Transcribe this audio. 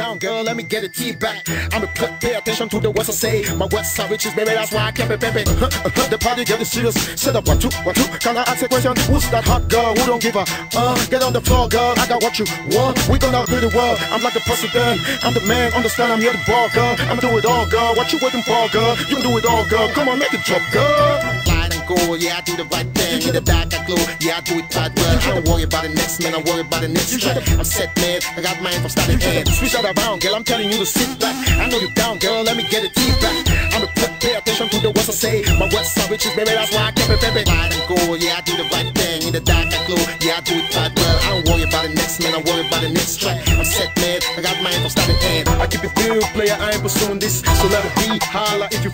down, girl, let me get a tea back. I'm a put, pay attention to the words I say. My words are riches, baby, that's why I kept it, baby. Uh-huh, uh-huh, the party getting serious. Set up one, two, one, two. Can I ask a question? Who's that hot girl who don't give a uh? Get on the floor, girl. I got what you want. We gonna do the world. I'm like the president. I'm the man. Understand? I'm here to ball, girl. I'ma do it all, girl. What you waiting for, girl? You can do it all, girl. Come on, make it drop, girl. Slide and go, yeah, I do the right thing. In the dark, I glow, yeah, I do it right well. I don't worry about the next man, I worry about the next track. I'm set, man. I got mine from starting You end. to switch that around, girl. I'm telling you to sit back. I know you're down, girl. Let me get a tea back. I'm a put, pay attention to the words I say. My words are riches, baby. That's why I kept it, baby. Slide and go, yeah, I do the right thing. In the dark, I glow, yeah, I do it right well. I don't worry about the next man, I worry about the next track. I'm set, man. I got mine from starting end. I keep it real, player. I ain't pursuing this. So let it be. Holla if you